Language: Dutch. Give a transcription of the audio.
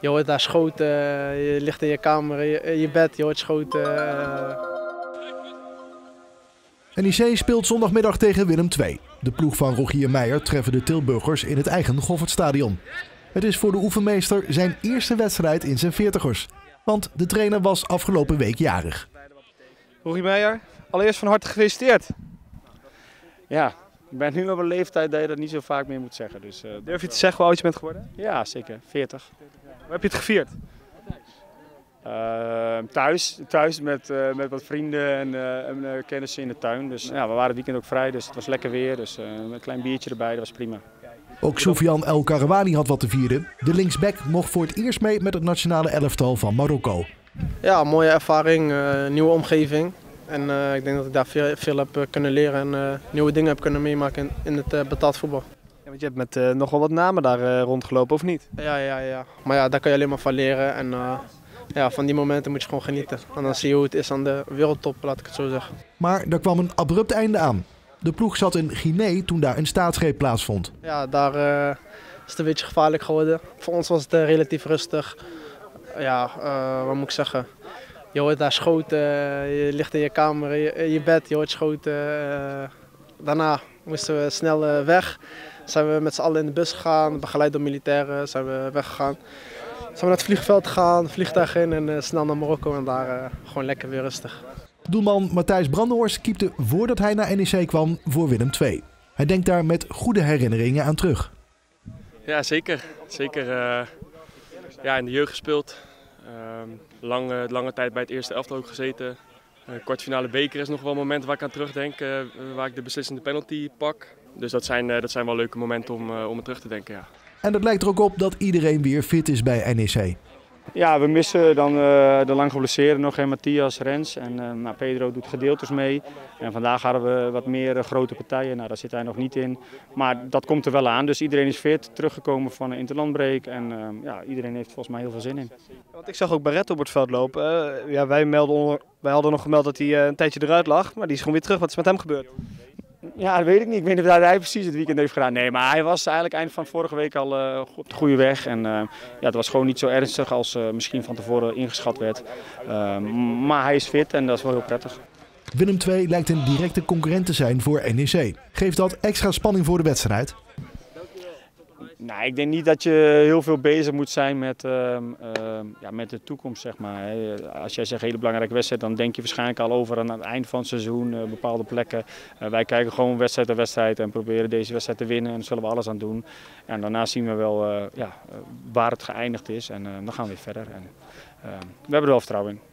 Je hoort daar schoten, je ligt in je kamer, in je bed, je hoort schoten. NEC speelt zondagmiddag tegen Willem II. De ploeg van Rogier Meijer treffen de Tilburgers in het eigen Goffertstadion. Het is voor de oefenmeester zijn eerste wedstrijd in zijn veertigers. Want de trainer was afgelopen week jarig. Rogier Meijer, allereerst van harte gefeliciteerd. Ja, ik ben nu op een leeftijd dat je dat niet zo vaak meer moet zeggen. Dus, uh, Durf je te zeggen hoe oud je bent geworden? Ja, zeker. 40. Hoe heb je het gevierd? Uh, thuis, thuis met, uh, met wat vrienden en, uh, en kennissen in de tuin. Dus ja, we waren het weekend ook vrij, dus het was lekker weer. Dus een klein biertje erbij, dat was prima. Ook Soufiane El Karawani had wat te vieren. De linksback mocht voor het eerst mee met het nationale elftal van Marokko. Ja, mooie ervaring, nieuwe omgeving. En ik denk dat ik daar veel, veel heb kunnen leren en nieuwe dingen heb kunnen meemaken in, in het betaald voetbal. Ja, want je hebt met uh, nogal wat namen daar uh, rondgelopen, of niet? Ja, ja, ja. Maar ja, daar kan je alleen maar van leren. En uh, ja, van die momenten moet je gewoon genieten. En dan zie je hoe het is aan de wereldtop, laat ik het zo zeggen. Maar er kwam een abrupt einde aan. De ploeg zat in Guinea toen daar een staatsgreep plaatsvond. Ja, daar is het een beetje gevaarlijk geworden. Voor ons was het relatief rustig. Ja, wat moet ik zeggen? Je hoort daar schoten, je ligt in je kamer, in je bed, je hoort schoten. daarna moesten we snel weg zijn we met z'n allen in de bus gegaan, begeleid door militairen, zijn we weggegaan. Zijn we naar het vliegveld gegaan, vliegtuig in en uh, snel naar Marokko en daar gewoon lekker weer rustig. Doelman Matthijs Brandenhorst keepte voordat hij naar NEC kwam voor Willem II. Hij denkt daar met goede herinneringen aan terug. Ja, zeker. Zeker uh, ja, in de jeugd gespeeld. Lange, lange tijd bij het eerste elftal ook gezeten. kwartfinale beker is nog wel een moment waar ik aan terugdenk, waar ik de beslissende penalty pak. Dus dat zijn, dat zijn wel leuke momenten om, om het terug te denken. Ja. En het lijkt er ook op dat iedereen weer fit is bij NEC. Ja, we missen dan uh, de lang geblesseerden nog, hè, Matthias, Rens en uh, nou, Pedro doet gedeeltes mee. En vandaag hadden we wat meer uh, grote partijen, nou, daar zit hij nog niet in. Maar dat komt er wel aan, dus iedereen is fit, teruggekomen van een interlandbreak en ja, iedereen heeft volgens mij heel veel zin in. Want ik zag ook Barretto op het veld lopen. ja, wij, melden wij hadden nog gemeld dat hij een tijdje eruit lag, maar die is gewoon weer terug. Wat is met hem gebeurd? Ja, dat weet ik niet. Ik weet niet of hij precies het weekend heeft gedaan. Nee, maar hij was eigenlijk eind van vorige week al uh, op de goede weg. En uh, ja, het was gewoon niet zo ernstig als uh, misschien van tevoren ingeschat werd. maar hij is fit en dat is wel heel prettig. Willem II lijkt een directe concurrent te zijn voor NEC. Geeft dat extra spanning voor de wedstrijd? Nou, ik denk niet dat je heel veel bezig moet zijn met, uh, uh, ja, met de toekomst. Zeg maar. Als jij zegt hele belangrijke wedstrijd, dan denk je waarschijnlijk al over aan het eind van het seizoen, uh, bepaalde plekken. Eh, wij kijken gewoon wedstrijd per wedstrijd en proberen deze wedstrijd te winnen. En daar zullen we alles aan doen. En daarna zien we wel ja, waar het geëindigd is en dan gaan we weer verder. En, we hebben er wel vertrouwen in.